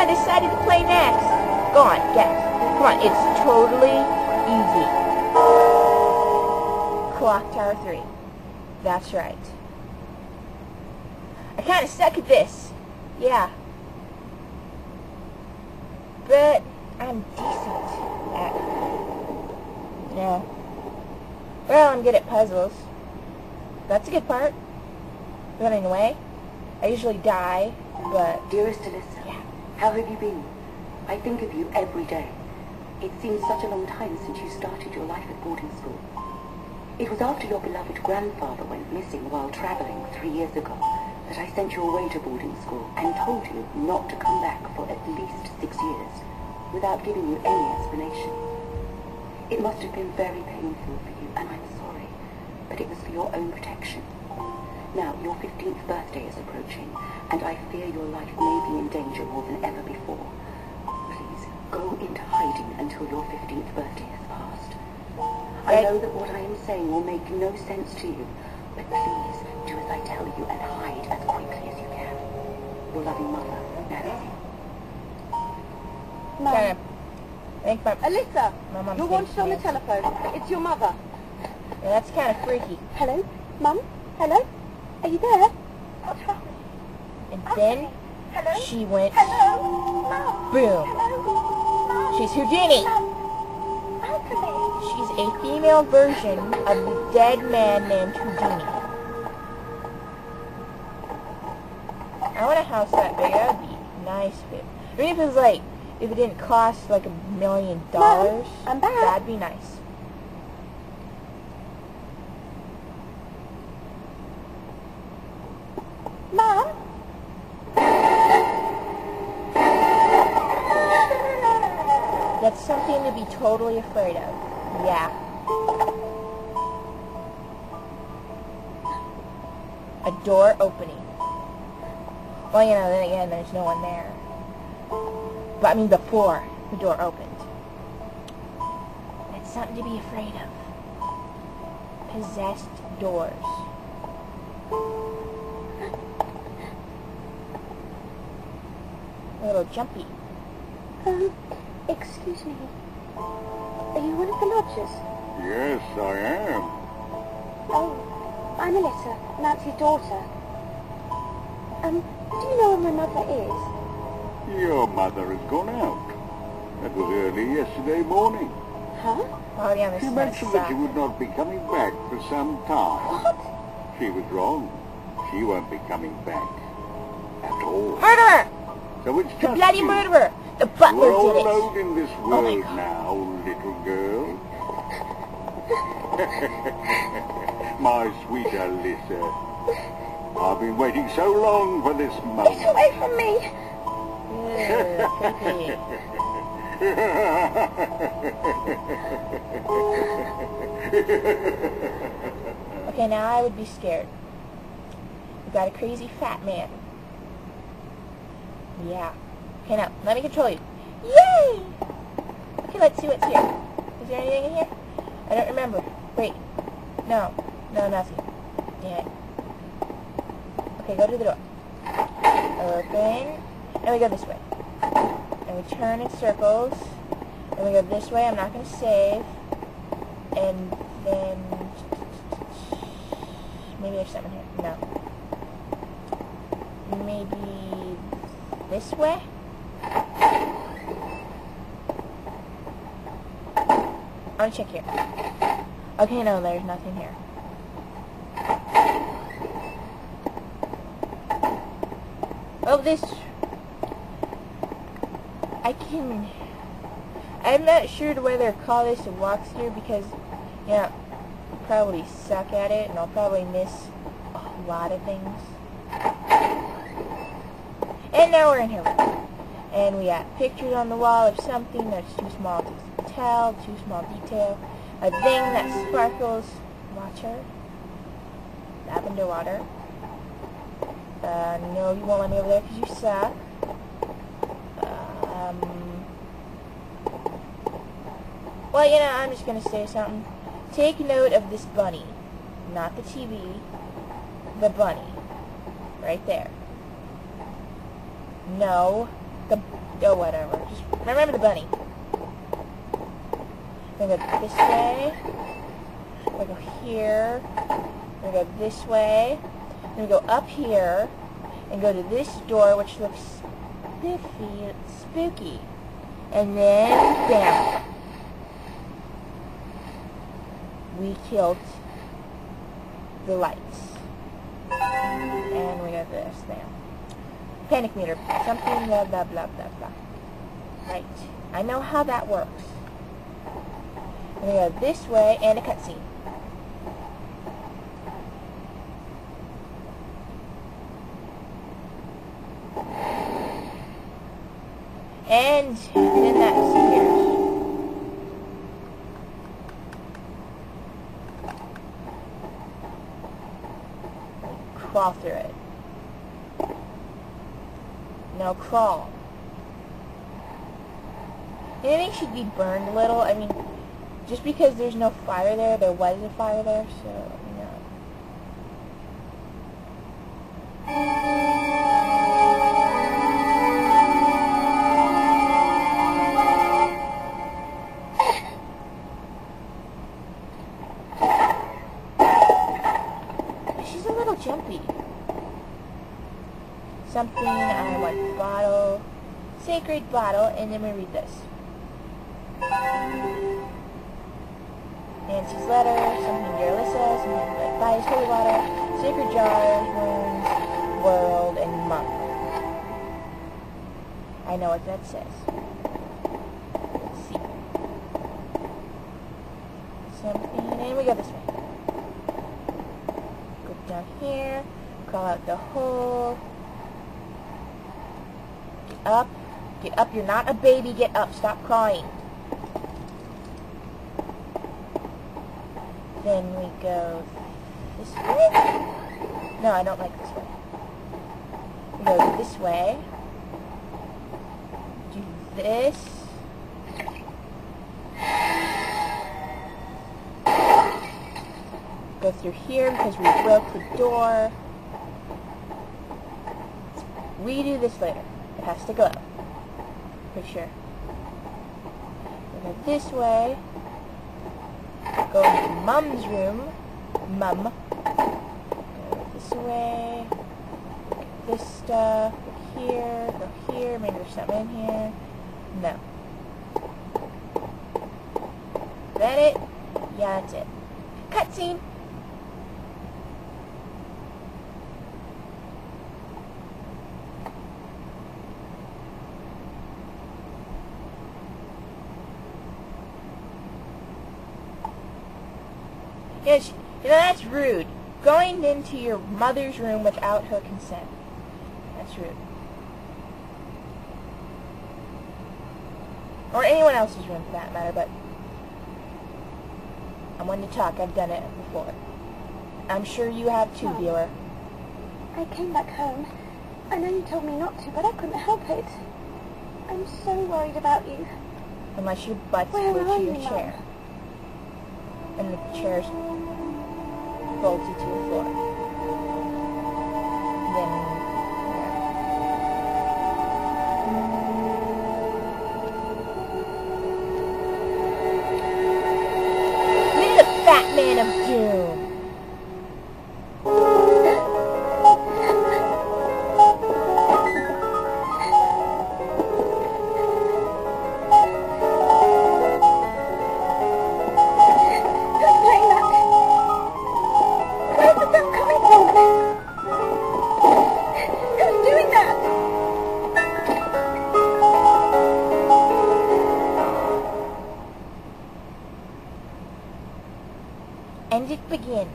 Guess what game I decided to play next? Go on, guess. Come on, it's totally easy. Clock Tower 3. That's right. I kind of suck at this. Yeah. But I'm decent at Yeah. Well, I'm good at puzzles. That's a good part. Running away. I usually die, but... Dearest Alyssa, Yeah. How have you been? I think of you every day. It seems such a long time since you started your life at boarding school. It was after your beloved grandfather went missing while traveling three years ago that I sent you away to boarding school and told you not to come back for at least six years without giving you any explanation. It must have been very painful for you, and I'm sorry, but it was for your own protection. Now, your 15th birthday is approaching, and I fear your life may be in danger more than ever before. Please, go into hiding until your 15th birthday has passed. I know that what I am saying will make no sense to you, but please do as I tell you and hide as quickly as you can. Your loving mother, Nancy. Kind of... Think my... Alyssa, My mom you're thinks wanted on the telephone. It's your mother. Yeah, that's kind of freaky. Hello? Mum? Hello? Are you there? And then she went... Boom. She's Houdini. She's a female version of the dead man named Houdini. I want a house that big. That would be nice. But I mean, if it was like, if it didn't cost like a million dollars, that'd be nice. Mum? That's something totally afraid of. Yeah. A door opening. Well, you know, then again, there's no one there. But I mean, before the door opened. It's something to be afraid of. Possessed doors. A little jumpy. Um, excuse me. Are you one of the lodgers? Yes, I am. Oh, I'm Alyssa, Nancy's daughter. Um, do you know where my mother is? Your mother has gone out. That was early yesterday morning. Huh? Oh, yeah, this She mentioned that suck. she would not be coming back for some time. What? She was wrong. She won't be coming back. At all. Murderer! So it's The bloody you. murderer! The You are all did it! alone in this oh world God. now, little girl. My sweet Alyssa. I've been waiting so long for this moment. Get away from me! Ew. Okay, now I would be scared. We got a crazy fat man. Yeah. Okay, now, let me control you. Yay! Okay, let's see what's here. Is there anything in here? I don't remember. Wait. No. No, nothing. Damn it. Okay, go to the door. Open. And we go this way. And we turn in circles. And we go this way. I'm not going to save. And then... Maybe there's something here. No. Maybe this way? I want to check here. Okay, no, there's nothing here. Oh, this... I can... I'm not sure whether to call this a walkthrough because, yeah, probably suck at it and I'll probably miss a lot of things. And now we're in here. And we got pictures on the wall of something that's too small to tell, too small detail. A thing that sparkles. Water. Lavender water. Uh, no, you won't let me over there because you suck. Um, well, you know, I'm just going to say something. Take note of this bunny. Not the TV. The bunny. Right there. No. The, whatever. Just remember the bunny. We're gonna go this way. We're gonna go here. We're gonna go this way. We're gonna go up here and go to this door, which looks spiffy, spooky. And then, bam. We killed the lights. And we got this now. Panic meter. Something blah blah blah blah blah. Right. I know how that works. Gonna go this way and a cutscene. And then that disappears. Crawl through it. No, crawl. Anything should be burned a little. I mean, just because there's no fire there, there was a fire there, so, sacred bottle, and then we read this. Nancy's letter, something dear Alyssa, something like Bias Holy Water, Sacred Jars, Wounds, World, and Monk. I know what that says. Let's see. Something, and we go this way. Go down here, crawl out the hole. Up. Get up, you're not a baby, get up, stop crying. Then we go this way. No, I don't like this way. We go this way. Do this. Go through here because we broke the door. Redo this later. It has to go. Sure. Go this way. Go into Mum's room. Mum. Go this way. This stuff. Go here. Go here. Maybe there's something in here. No. That it? Yeah, that's it. Cutscene. Yes, you know, that's rude. Going into your mother's room without her consent. That's rude. Or anyone else's room for that matter, but I'm one to talk. I've done it before. I'm sure you have too, Mom. viewer. I came back home. I know you told me not to, but I couldn't help it. I'm so worried about you. Unless your butt's glued to your you, chair. And the chair's bolted to the floor. And it begins.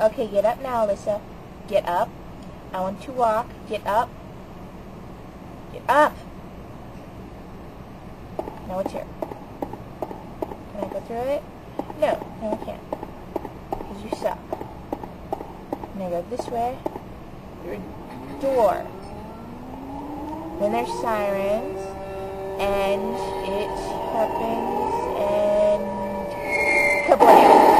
Okay, get up now, Alyssa. Get up. I want to walk. Get up. Get up a what's here? Can I go through it? No, no I can't. Because you suck. Can I go this way? Through a door. Then there's sirens, and it happens, and kablam!